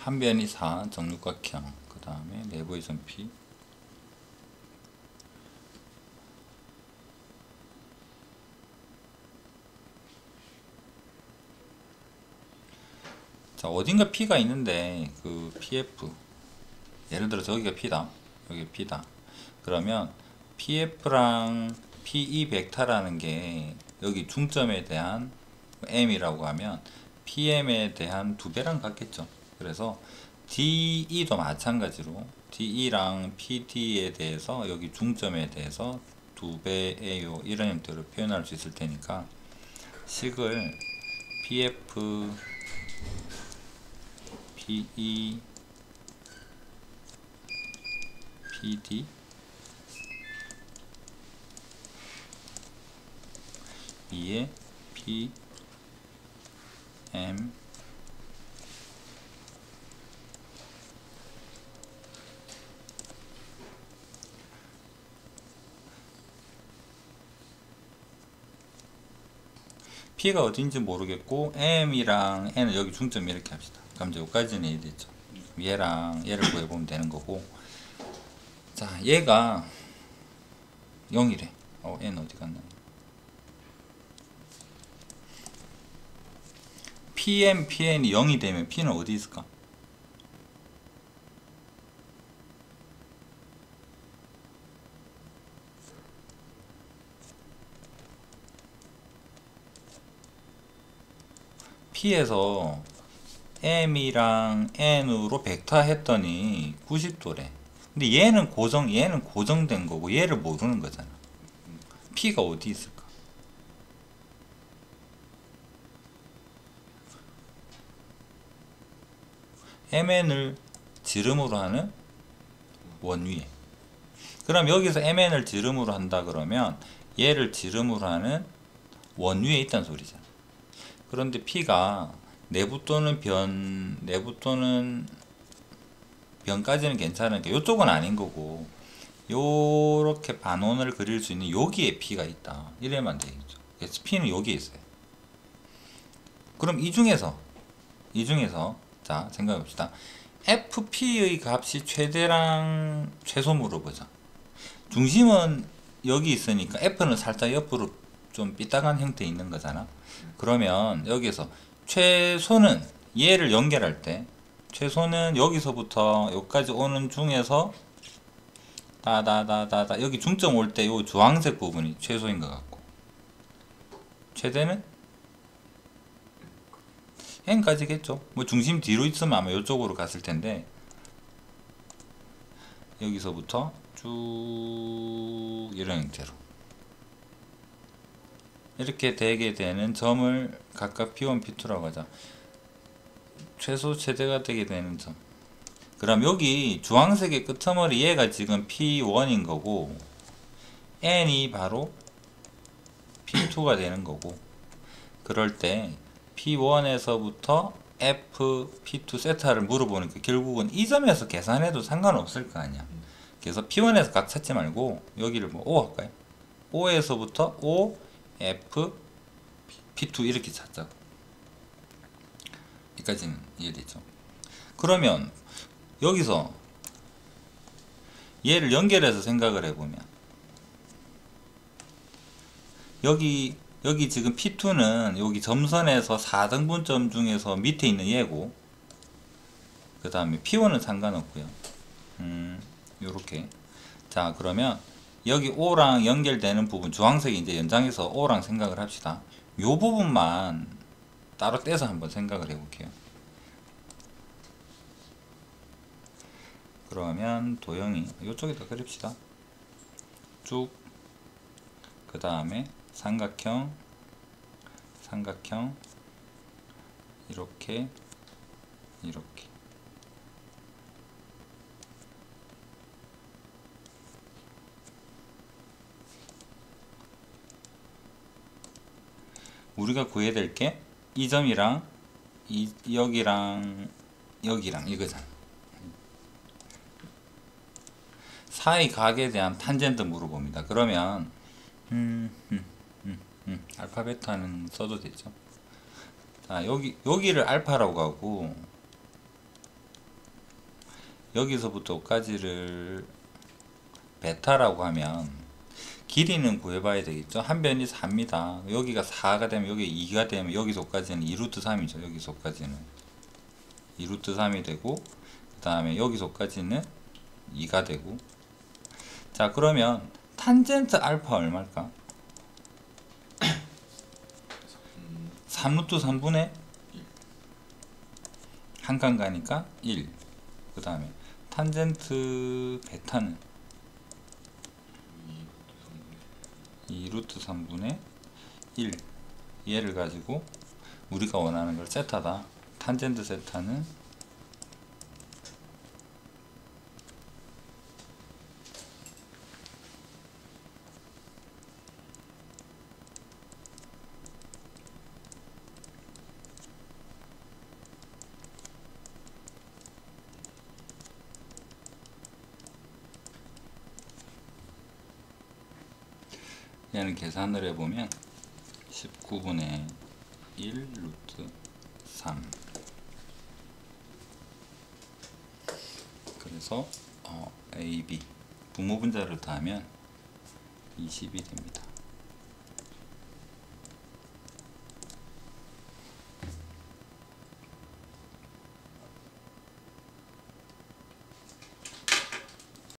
한 변이 4 정육각형 그 다음에 내부의 점 P 자 어딘가 P가 있는데 그 PF 예를 들어 저기가 P다 여기 P다. 그러면 PF랑 PE 벡터라는 게 여기 중점에 대한 M이라고 하면 PM에 대한 두 배랑 같겠죠 그래서 DE도 마찬가지로 DE랑 PD에 대해서 여기 중점에 대해서 두 배예요 이런 형태로 표현할 수 있을 테니까 식을 PF PE PD 이에 P M P가 어딘지 모르겠고 M이랑 N은 여기 중점 이렇게 합시다. 그럼 여기까지는 이해됐죠. 얘랑 얘를 구해보면 되는 거고 자 얘가 0이래 어 N 어디 갔나 PM, PN이 0이 되면 P는 어디 있을까? P에서 M이랑 N으로 벡터 했더니 90도래. 근데 얘는 고정, 얘는 고정된 거고 얘를 모르는 거잖아. P가 어디 있을까? MN을 지름으로 하는 원위에. 그럼 여기서 MN을 지름으로 한다 그러면 얘를 지름으로 하는 원위에 있다는 소리잖아. 그런데 P가 내부 또는 변, 내부 또는 변까지는 괜찮으니까 이쪽은 아닌 거고 요렇게 반원을 그릴 수 있는 여기에 P가 있다. 이래만 되겠죠. 그래서 P는 여기에 있어요. 그럼 이 중에서 이 중에서 자 생각해 봅시다. FP의 값이 최대랑 최소 물어보자. 중심은 여기 있으니까 F는 살짝 옆으로 좀 삐딱한 형태 있는 거잖아. 그러면 여기서 최소는 얘를 연결할 때 최소는 여기서부터 여기까지 오는 중에서 다다다다다 여기 중점 올 때 요 주황색 부분이 최소인 것 같고. 최대는 n까지겠죠. 뭐 중심 뒤로 있으면 아마 이쪽으로 갔을 텐데 여기서부터 쭉 이런 형태로 이렇게 되게 되는 점을 각각 P1, P2라고 하자. 최소 최대가 되게 되는 점. 그럼 여기 주황색의 끄트머리 얘가 지금 P1인 거고 N이 바로 P2가 되는 거고 그럴 때 P1에서부터 F, P2 세타를 물어보니까 결국은 이 점에서 계산해도 상관없을 거 아니야. 그래서 P1에서 각 찾지 말고 여기를 뭐 O 할까요? O에서부터 O, F, P2 이렇게 찾자고. 여기까지는 이해되죠? 그러면 여기서 얘를 연결해서 생각을 해보면 여기 여기 지금 P2는 여기 점선에서 4등분점 중에서 밑에 있는 얘고 그 다음에 P1은 상관없고요 음 요렇게 자 그러면 여기 O랑 연결되는 부분 주황색이 이제 연장해서 O랑 생각을 합시다. 요 부분만 따로 떼서 한번 생각을 해 볼게요. 그러면 도형이 이쪽에다 그립시다. 쭉. 그 다음에 삼각형 삼각형. 이렇게 이렇게 우리가 구해야 될 게 이 점이랑 이 여기랑 여기랑 이거잖아. 사이 각에 대한 탄젠트 물어봅니다. 그러면 음, 음, 음, 음, 알파 베타는 써도 되죠? 자 여기 여기를 알파라고 하고 여기서부터까지를 베타라고 하면 길이는 구해봐야 되겠죠. 한 변이 4입니다. 여기가 4가 되면 여기 2가 되면 여기서까지는 2루트 3이죠. 여기서까지는 2루트 3이 되고 그 다음에 여기서까지는 2가 되고 자 그러면 탄젠트 알파 얼마일까? 3루트 3분의 한칸 가니까 1. 그 다음에 탄젠트 베타는 2루트 3분의 1. 얘를 가지고 우리가 원하는 걸 세타다. 탄젠트 세타는 얘는 계산을 해보면 19분의 1 루트 3 그래서 어, A, B 부모 분자를 더하면 20이 됩니다.